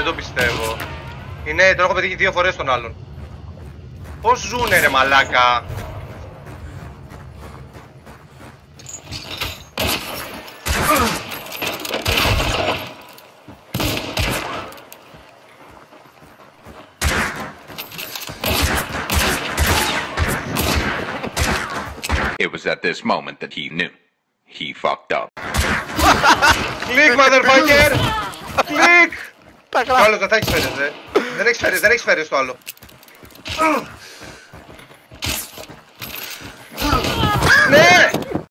όχι, δεν το πιστεύω. Είναι, τον έχω πετύχει δύο φορές τον άλλον. Πώς ζουνε ρε μαλάκα; It was at this moment that he knew. He fucked up. Κλικ, motherfucker! Κλικ! Τα Το γράφω. άλλο δεν θα έχεις φέρες, ε. Δεν έχεις φέρες, δεν έχεις φέρες το άλλο.